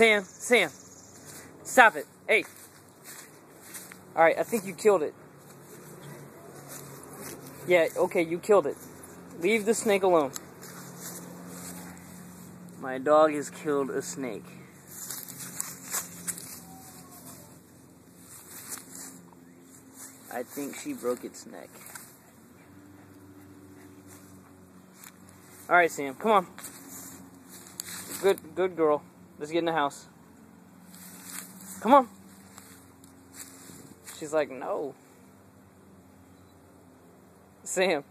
Sam, Sam. Stop it. Hey. Alright, I think you killed it. Yeah, okay, you killed it. Leave the snake alone. My dog has killed a snake. I think she broke its neck. Alright, Sam, come on. Good good girl. Let's get in the house. Come on. She's like, no. Sam.